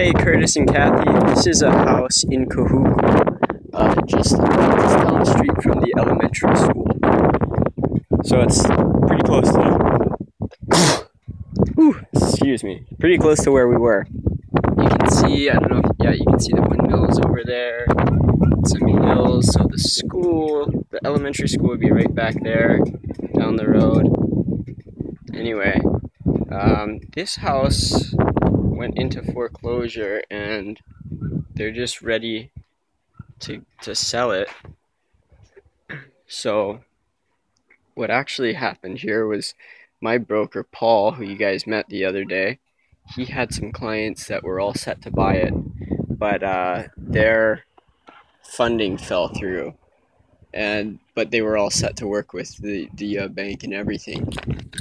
Hey, Curtis and Kathy, this is a house in Kahuku, uh, just, down the street from the elementary school. So it's pretty close to. Ooh, excuse me. Pretty close to where we were. You can see, I don't know, if, yeah, you can see the windmills over there, some hills. So the school, the elementary school would be right back there, down the road. Anyway, um, this house went into foreclosure and they're just ready to to sell it. So what actually happened here was my broker Paul, who you guys met the other day, he had some clients that were all set to buy it, but uh, their funding fell through, and but they were all set to work with the the uh, bank and everything,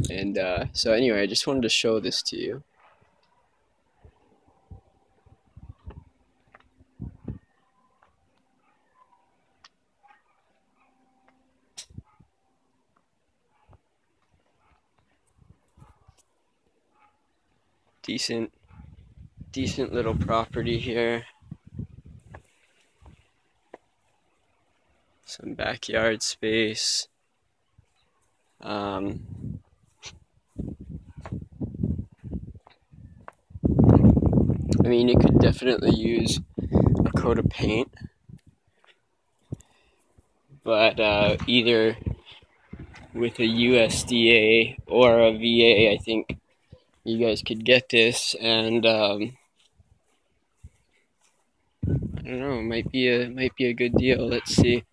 and uh, so anyway, I just wanted to show this to you. Decent decent little property here. Some backyard space. Um, I mean it could definitely use a coat of paint but uh, either with a USDA or a VA I think you guys could get this and um, I don't know, might be a might be a good deal. Let's see.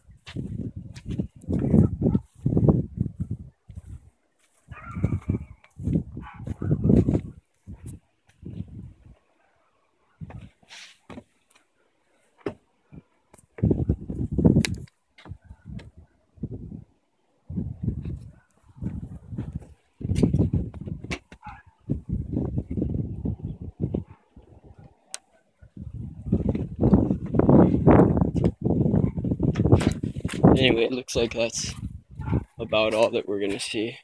Anyway, it looks like that's about all that we're gonna see.